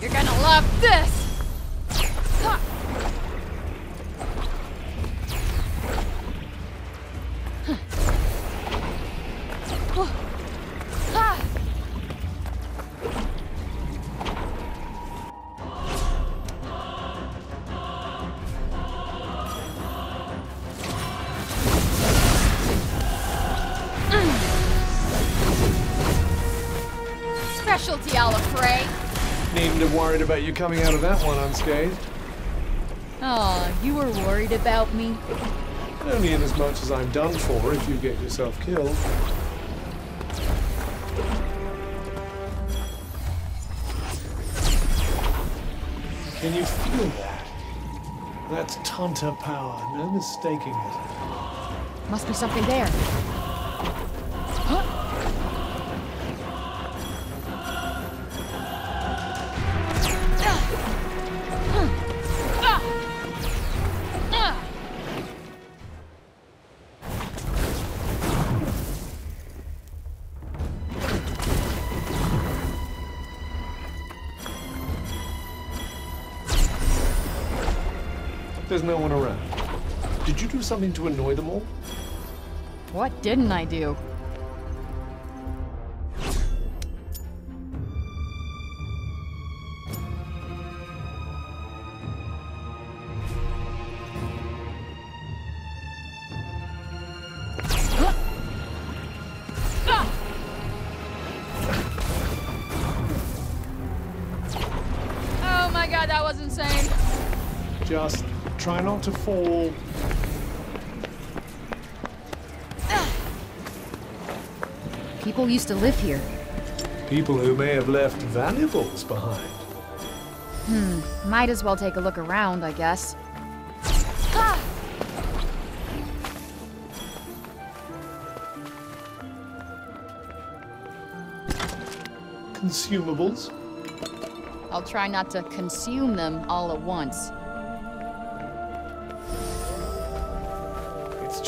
You're gonna love this! Specialty Alafray. Needn't have worried about you coming out of that one unscathed. Oh, you were worried about me? Only in as much as I'm done for if you get yourself killed. Can you feel that? That's Tanta power, no mistaking it. Must be something there. There's no one around. Did you do something to annoy them all? What didn't I do? Oh my god, that was insane. Just try not to fall. People used to live here. People who may have left valuables behind. Hmm, might as well take a look around, I guess. Consumables? I'll try not to consume them all at once.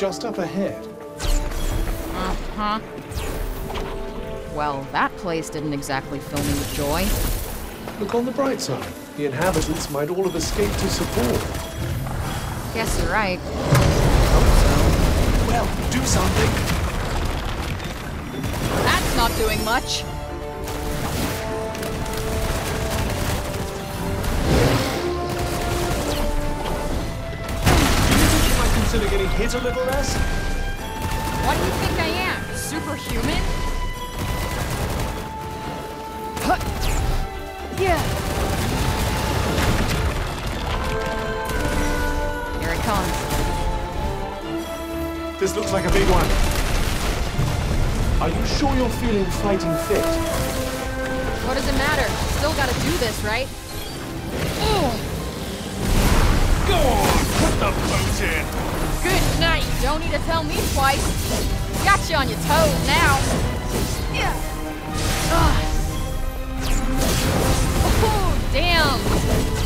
Just up ahead. Uh-huh. Well, that place didn't exactly fill me with joy. Look on the bright side. The inhabitants might all have escaped to Cipal. Guess you're right. Hope so. Well, do something. That's not doing much. Hit a little less? What do you think I am? Superhuman? Huh. Yeah. Here it comes. This looks like a big one. Are you sure you're feeling fighting fit? What does it matter? Still gotta do this, right? Go on, put the boat in. Good night. Don't need to tell me twice. Got you on your toes now. Yeah. Oh, damn.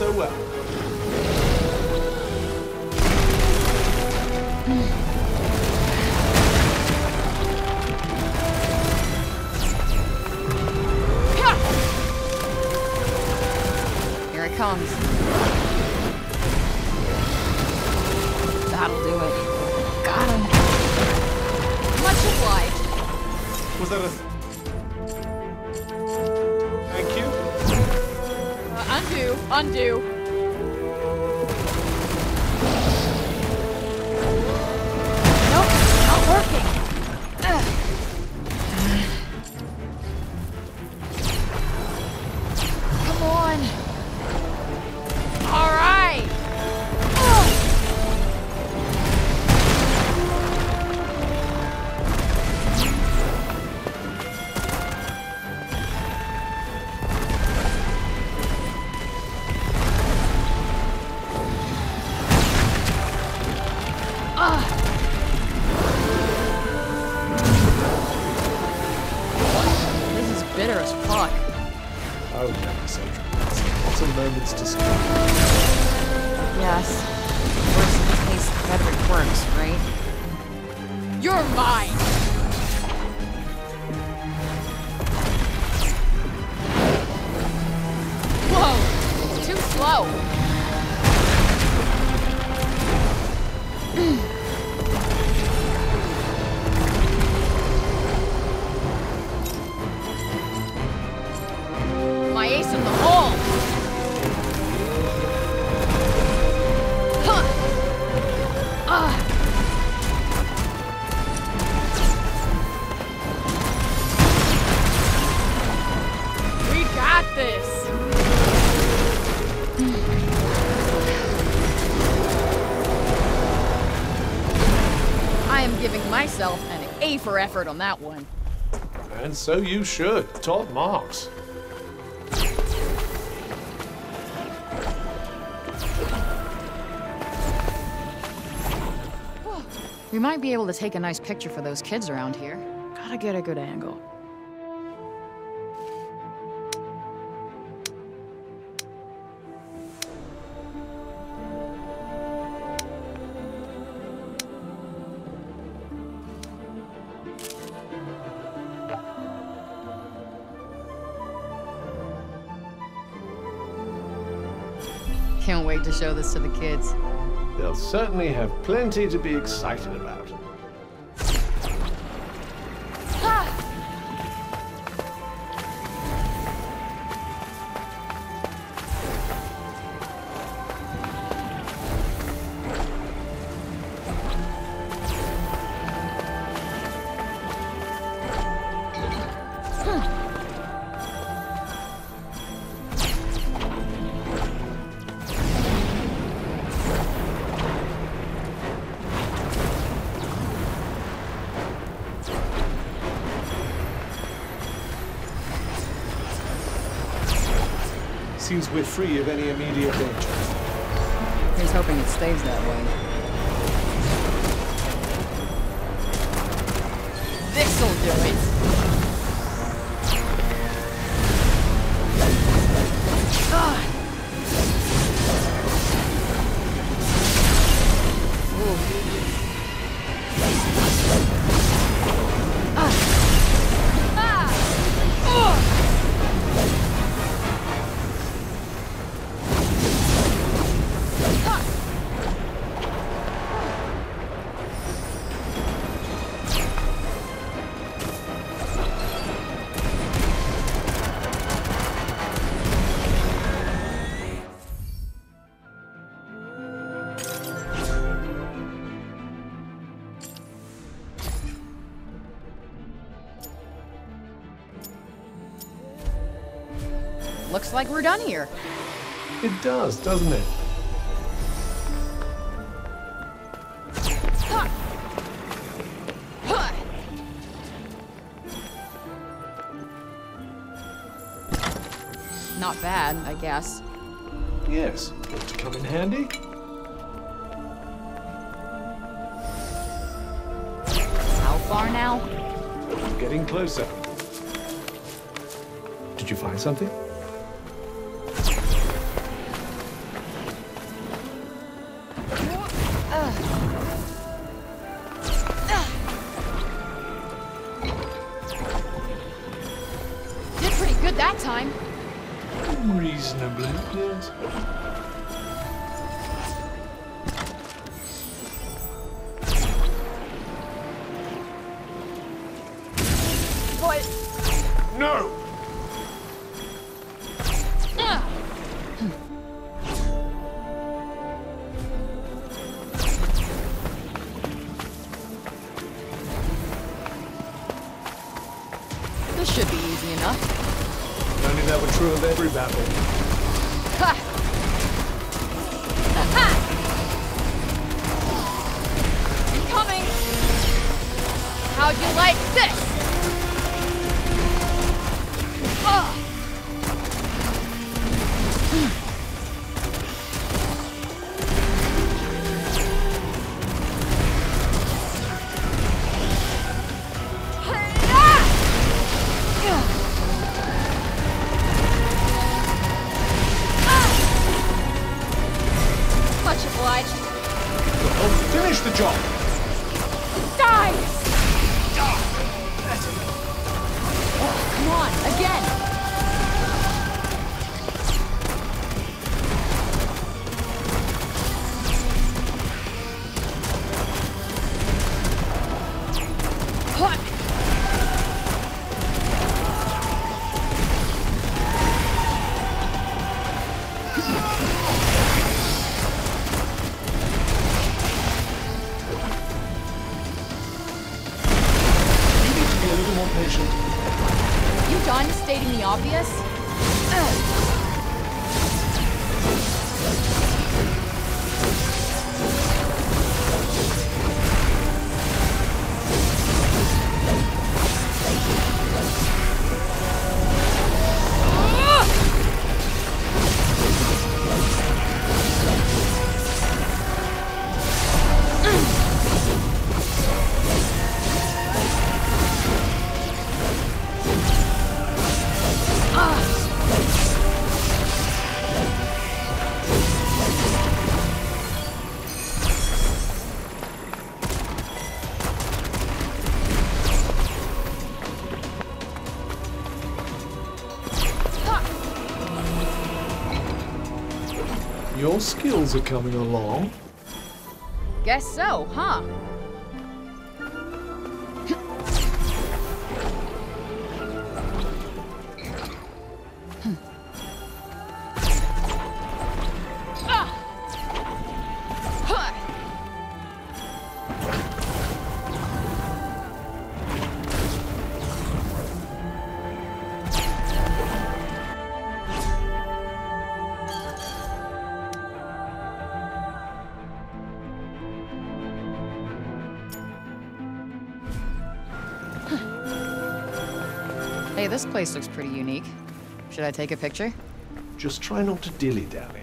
So well. You're mine! A for effort on that one. And so you should. Top marks. We might be able to take a nice picture for those kids around here. Gotta get a good angle. Can't wait to show this to the kids. They'll certainly have plenty to be excited about. Seems we're free of any immediate danger. Here's hoping it stays that way. Looks like we're done here. It does, doesn't it? Not bad, I guess. Yes. Ought to come in handy. How far now? Getting closer. Did you find something? But No! You like this? Skills are coming along. Guess so, huh? This place looks pretty unique. Should I take a picture? Just try not to dilly-dally.